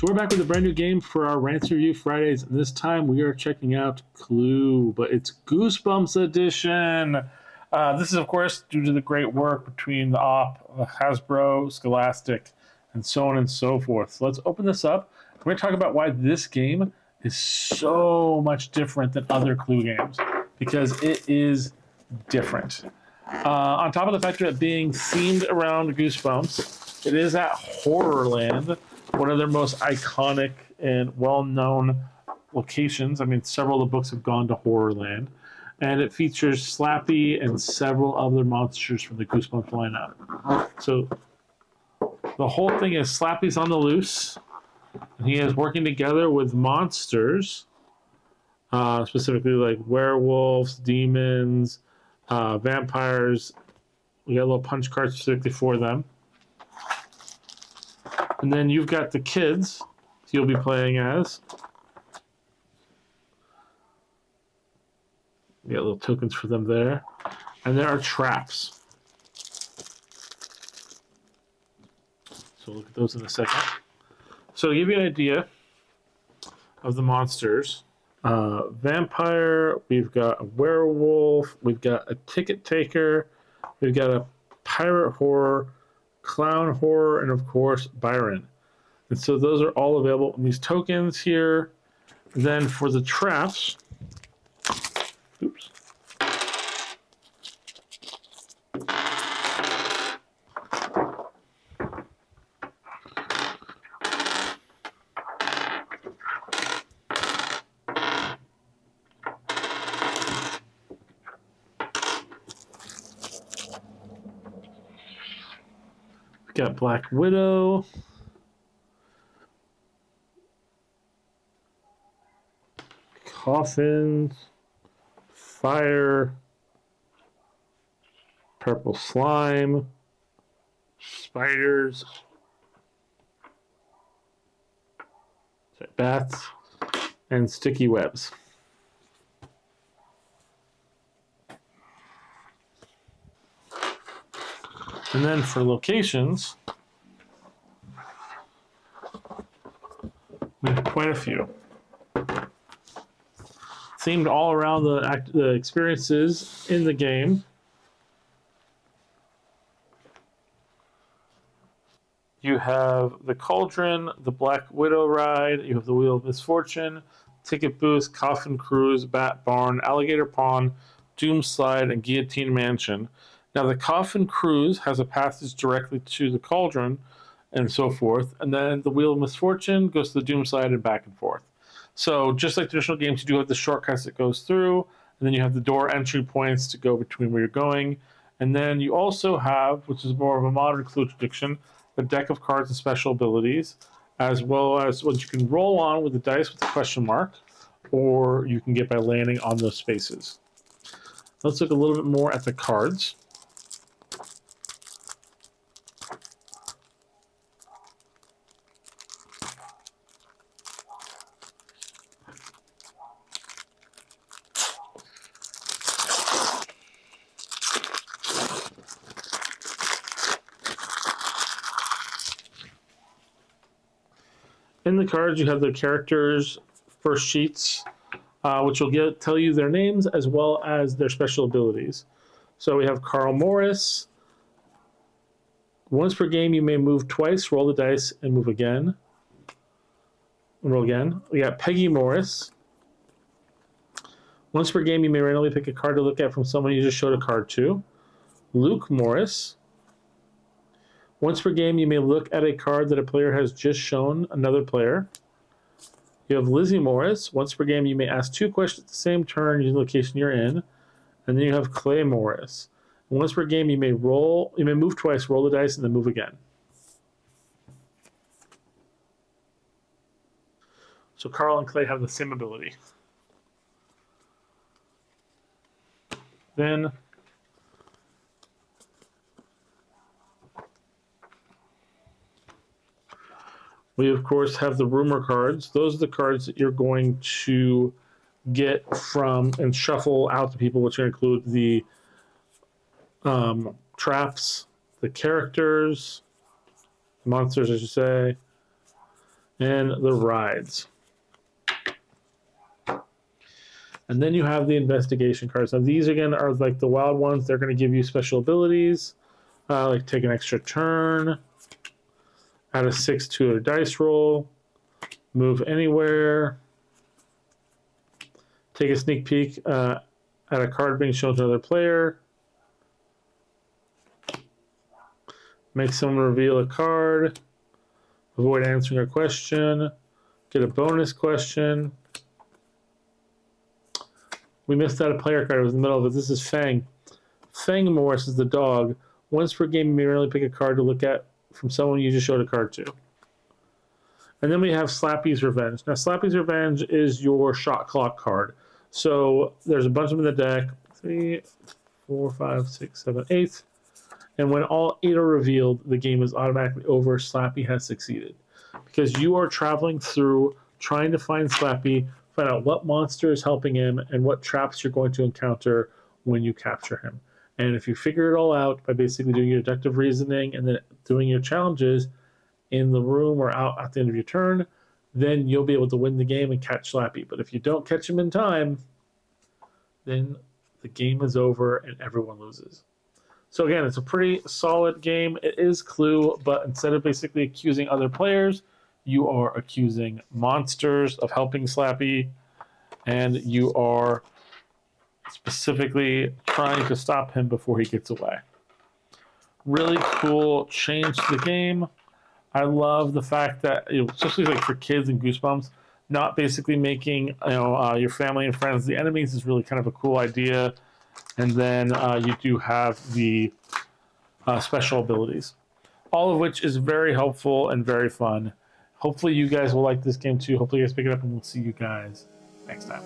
So we're back with a brand new game for our Rants Review Fridays, and this time we are checking out Clue, but it's Goosebumps Edition. Uh, this is, of course, due to the great work between the OP, Hasbro, Scholastic, and so on and so forth. So let's open this up. We're going to talk about why this game is so much different than other Clue games, because it is different. Uh, on top of the fact it being themed around Goosebumps, it is at Horrorland one of their most iconic and well-known locations. I mean, several of the books have gone to Horrorland, and it features Slappy and several other monsters from the Goosebumps lineup. So the whole thing is Slappy's on the loose, and he is working together with monsters, uh, specifically like werewolves, demons, uh, vampires. We got a little punch card specifically for them. And then you've got the kids you'll be playing as. You got little tokens for them there. And there are traps. So look at those in a second. So to give you an idea of the monsters, uh, vampire, we've got a werewolf, we've got a ticket taker, we've got a pirate horror, Clown Horror, and of course Byron. And so those are all available in these tokens here. Then for the traps, got Black Widow. Coffins. Fire. Purple slime. Spiders. Bats. And sticky webs. And then for locations, we have quite a few. Themed all around the, the experiences in the game. You have the Cauldron, the Black Widow ride, you have the Wheel of Misfortune, Ticket Booth, Coffin Cruise, Bat Barn, Alligator Pond, Doom Slide, and Guillotine Mansion. Now, the Coffin Cruise has a passage directly to the Cauldron and so forth, and then the Wheel of Misfortune goes to the Doom Slide and back and forth. So, just like traditional games, you do have the shortcuts that goes through, and then you have the door entry points to go between where you're going. And then you also have, which is more of a modern clue prediction, a deck of cards and special abilities, as well as what you can roll on with the dice with a question mark, or you can get by landing on those spaces. Let's look a little bit more at the cards. In the cards, you have the characters' first sheets, uh, which will get, tell you their names as well as their special abilities. So we have Carl Morris. Once per game, you may move twice, roll the dice, and move again. Roll again. We got Peggy Morris. Once per game, you may randomly pick a card to look at from someone you just showed a card to. Luke Morris. Once per game, you may look at a card that a player has just shown another player. You have Lizzie Morris. Once per game, you may ask two questions at the same turn using the location you're in. And then you have Clay Morris. once per game, you may roll, you may move twice, roll the dice, and then move again. So Carl and Clay have the same ability. Then We, of course, have the rumor cards. Those are the cards that you're going to get from and shuffle out to people, which include the um, traps, the characters, monsters, I should say, and the rides. And then you have the investigation cards. Now these again are like the wild ones. They're going to give you special abilities, uh, like take an extra turn, add a six to a dice roll, move anywhere, take a sneak peek uh, at a card being shown to another player, make someone reveal a card, avoid answering a question, get a bonus question. We missed out a player card. It was in the middle of it. This is Fang. Fang Morris is the dog. Once per game, you may only pick a card to look at from someone you just showed a card to. And then we have Slappy's Revenge. Now, Slappy's Revenge is your shot clock card. So there's a bunch of them in the deck. Three, four, five, six, seven, eight. And when all eight are revealed, the game is automatically over. Slappy has succeeded. Because you are traveling through trying to find Slappy find out what monster is helping him and what traps you're going to encounter when you capture him. And if you figure it all out by basically doing your deductive reasoning and then doing your challenges in the room or out at the end of your turn, then you'll be able to win the game and catch Slappy. But if you don't catch him in time, then the game is over and everyone loses. So again, it's a pretty solid game. It is Clue, but instead of basically accusing other players, you are accusing monsters of helping Slappy, and you are specifically trying to stop him before he gets away. Really cool change to the game. I love the fact that, you know, especially like for kids and Goosebumps, not basically making you know uh, your family and friends the enemies is really kind of a cool idea. And then uh, you do have the uh, special abilities, all of which is very helpful and very fun. Hopefully, you guys will like this game too. Hopefully, you guys pick it up, and we'll see you guys next time.